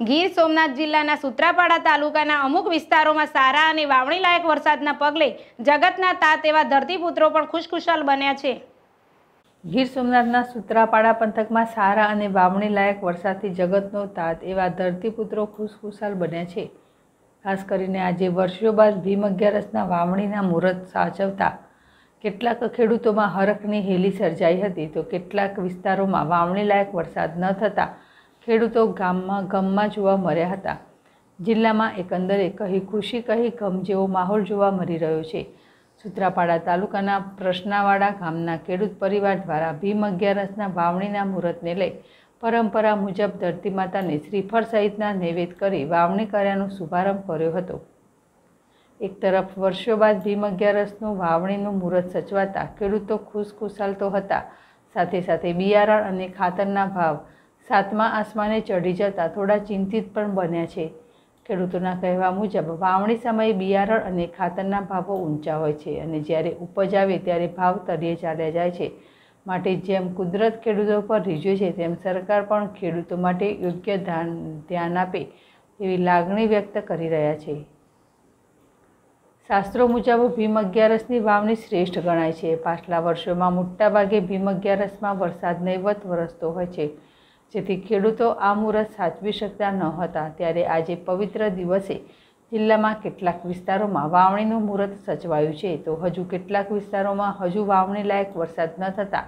ગીર સોમનાથ જિલ્લાના સુત્રાપાડા તાલુકાના અમુક વિસ્તારોમાં સારા અને વાવણી લાયક વરસાદના પગલે જગતના તાત એવા ધરતીપુત્રો પણ ખુશખુશાલ બન્યા છે. ગીર સોમનાથના સુત્રાપાડા પંથકમાં સારા અને વાવણી લાયક વરસાદથી જગતનો તાત એવા ધરતીપુત્રો ખુશખુશાલ બન્યા છે. ખાસ કરીને આજે વર્ષો બાદ ભીમ અગિયારસના વાવણીના મુહૂર્ત સાચવતા કેટલાક ખેડૂતોમાં હરખની હેલી સર્જાઈ હતી તો કેટલાક વિસ્તારોમાં વાવણી લાયક વરસાદ ન થતાં ખેડૂતો ગામમાં ગમમાં જોવા મળ્યા હતા. જિલ્લામાં એકંદરે કહી ખુશી કહી ગમ જેવો માહોલ જોવા મળી રહ્યો છે. સુત્રાપાડા તાલુકાના પ્રશ્નાવાડા ગામના ખેડૂત પરિવાર દ્વારા ભીમ અગિયારસના વાવણીના મુહૂર્તને લઈ પરંપરા મુજબ ધરતી માતાને શ્રીફળ સહિતના નૈવેદ્ય કરી વાવણી કર્યાનો શુભારંભ કર્યો હતો. એક તરફ વર્ષો બાદ ભીમ અગિયારસનું વાવણીનું મુહૂર્ત સચવાતા ખેડૂતો ખુશખુશાલ તો હતા. સાથે સાથે બિયારણ અને ખાતરના ભાવ સાતમા આસમાને ચઢી જતા થોડા ચિંતિત પણ બન્યા છે. ખેડૂતોના કહેવા મુજબ, વાવણી સમયે બિયારણ અને ખાતરના ભાવો ઊંચા હોય છે અને જ્યારે ઉપજ આવે ત્યારે ભાવ તરીએ ચાલ્યા જાય છે. માટે જેમ કુદરત ખેડૂતો પર રીઝવે છે, તેમ સરકાર પણ ખેડૂતો માટે યોગ્ય ધ્યાન ધ્યાન આપે એવી લાગણી વ્યક્ત કરી રહ્યા છે. શાસ્ત્રો મુજબ, ભીમ અગિયારસની વાવણી શ્રેષ્ઠ ગણાય છે. પાછલા વર્ષોમાં મોટાભાગે ભીમ અગિયારસમાં વરસાદ નહીવત વરસતો હોય છે. જેથી ખેડૂતો આ મુહૂર્ત સાચવી શકતા ન હતા. ત્યારે આજે પવિત્ર દિવસે જિલ્લામાં કેટલાક વિસ્તારોમાં વાવણીનું મુહૂર્ત સચવાયું છે. તો હજુ કેટલાક વિસ્તારોમાં હજુ વાવણી લાયક વરસાદ ન થતાં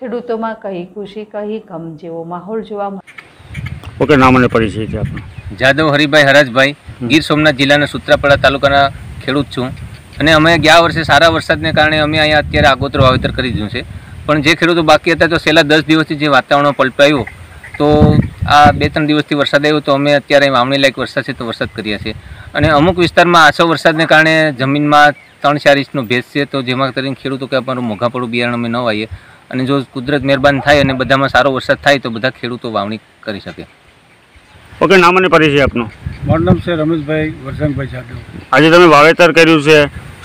ખેડૂતોમાં કહી ખુશી કહી ગમ જેવો માહોલ જોવા મળ્યો ઓકે નામ અને પરિચય છે આપનો? જાદવ હરિભાઈ હરાજભાઈ. ગીર સોમનાથ જિલ્લાના સૂત્રાપાડા તાલુકાના ખેડૂત છું. અને અમે ગયા વર્ષે સારા વરસાદને કારણે અમે અહીંયા અત્યારે આગોતરું વાવેતર કરી દીધું છે. પણ જે ખેડૂતો બાકી હતા તો છેલ્લા દસ દિવસથી જે વાતાવરણ પલટાયું તો આ બે ત્રણ દિવસથી વરસાદ આવ્યો તો અમે અત્યારે વાવણી લાયક વરસાદ છે તો વરસાદ કર્યા છે અને અમુક વિસ્તારમાં આછો વરસાદને કારણે જમીનમાં ત્રણ ચાર ઇંચનો ભેજ છે તો જેમાં કરીને ખેડૂતો કે અમારું મોઘાપડું બિયારણ અમે ન વાવીએ. અને જો કુદરત મહેરબાન થાય અને બધામાં સારો વરસાદ થાય તો બધા ખેડૂતો વાવણી કરી શકે. ઓકે નામ અને પરિચય આપનો. મારું નામ છે રમેશભાઈ વરસાંગભાઈ જાદવ. આજે તમે વાવેતર કર્યું છે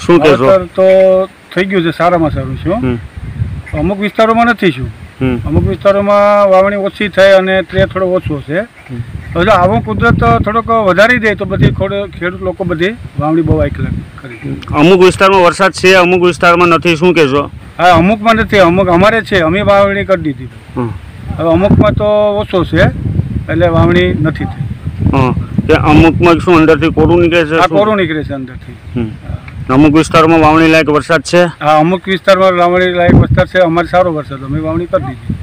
શું કહેશો? તો થઈ ગયું છે સારામાં સારું છે અમુક વિસ્તારોમાં નથી છું અમુક વિસ્તારોમાં વાવણી ઓછી થઈ અને ટ્રે થોડો ઓછો છે. હવે આવો કુદરત થોડોક વધારી દે તો બધી ખોડ- ખેડૂત લોકો બધી વાવણી બહુ આઈકલ કરી અમુક વિસ્તારમાં વરસાદ છે અમુક વિસ્તારમાં નથી. શું કહેશો? હા અમુકમાં નથી. અમુક અમારે છે. અમે વાવણી કરી દીધી. હવે અમુકમાં તો ઓછો છે એટલે વાવણી નથી થઈ. અમુકમાં શું અંદરથી કોરું નીકળે છે કોરું નીકળે છે અંદરથી. અમુક વિસ્તારમાં વાવણી લાયક વરસાદ છે? હા, અમુક વિસ્તારમાં વાવણી લાયક વરસાદ છે. અમારે સારો વરસાદ. અમે વાવણી કરી દીધી.